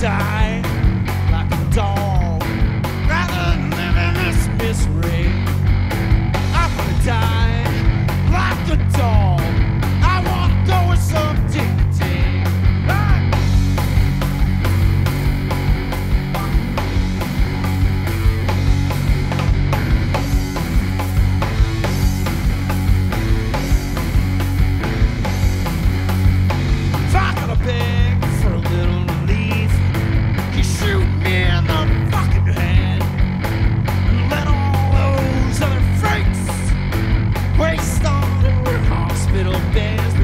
die. there's